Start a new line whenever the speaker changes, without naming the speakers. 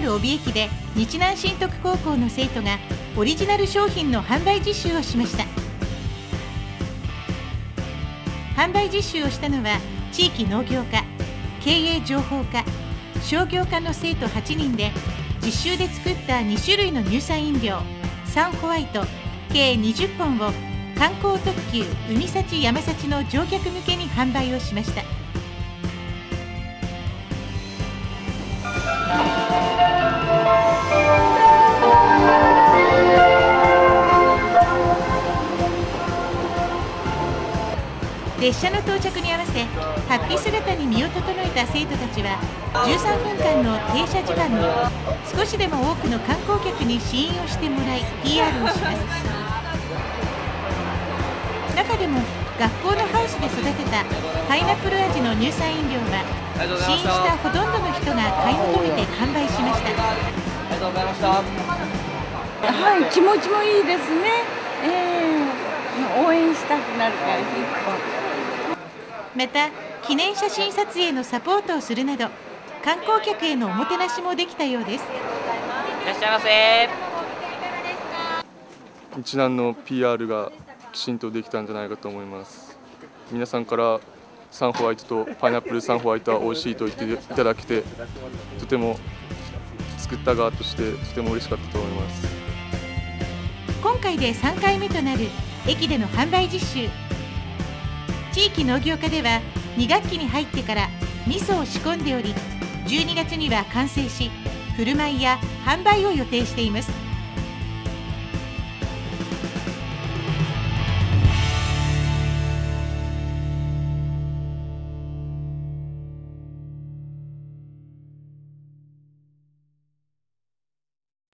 る帯駅で日南新徳高校の生徒がオリジナル商品の販売実習をしました。販売実習をしたのは地域農業科経営情報科商業科の生徒8人で実習で作った2種類の乳酸飲料サンホワイト計20本を観光特急海幸山幸の乗客向けに販売をしました。列車の到着に合わせハッピー姿に身を整えた生徒たちは13分間の停車時間に少しでも多くの観光客に試飲をしてもらい PR をします中でも学校のハウスで育てたパイナップル味の乳酸飲料は試飲したほとんどの人が買い求めて完売しました
ありがとうございました
はい、気持ちもいいですね。ええ応援したくなるから、一本。
また記念写真撮影のサポートをするなど観光客へのおもてなしもできたようです。
いらっしゃいませ。
日南の PR がきちんとできたんじゃないかと思います。皆さんからサンホワイトとパイナップルサンホワイトは美味しいと言っていただけてとても作った側としてとても嬉しかったと思います。
今回で3回目となる駅での販売実習地域農業科では2学期に入ってから味噌を仕込んでおり12月には完成し振る舞いや販売を予定しています。